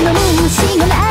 の虫の